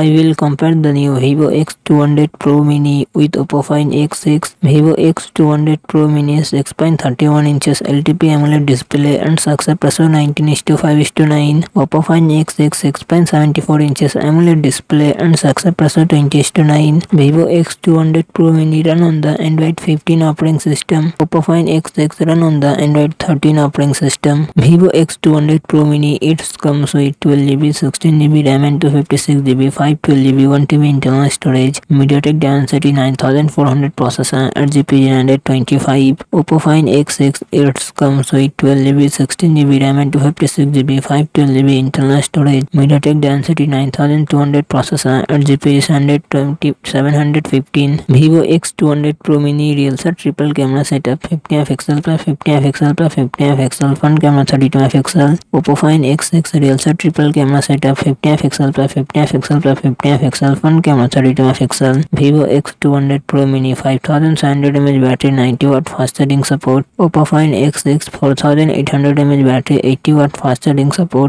I will compare the new Vivo X200 Pro Mini with Oppo Find X6. Vivo X200 Pro Mini is 6.31 inches LTP AMOLED display and success ratio 19 is to 5 is to 9. Oppo Find X6 6.74 inches AMOLED display and success ratio 20 is to 9. Vivo X200 Pro Mini run on the Android 15 operating system. Oppo Find X6 run on the Android 13 operating system. Vivo X200 Pro Mini it comes with 12GB, 16GB RAM and 256GB, 512GB, 1TB internal storage. MediaTek Dimensity 9400 processor, 8GB RAM 25. Oppo Find X6 it comes with 12GB, 16GB RAM and 256GB, 512GB internal storage. MediaTek Dimensity 9200 processor, 8GB RAM 715. Vivo X200 Pro Mini real triple camera setup 50 MP plus 50 MP plus 50 MP front camera 32 MP Oppo Find X6 real triple camera setup 50 MP plus fifty M pixel one camera thirty two pixel Vivo X two hundred pro mini five thousand seven hundred M H battery ninety watt fast charging support Oppo Find X six four thousand eight hundred M H battery eighty watt fast charging support